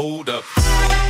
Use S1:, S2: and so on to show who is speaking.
S1: Hold up.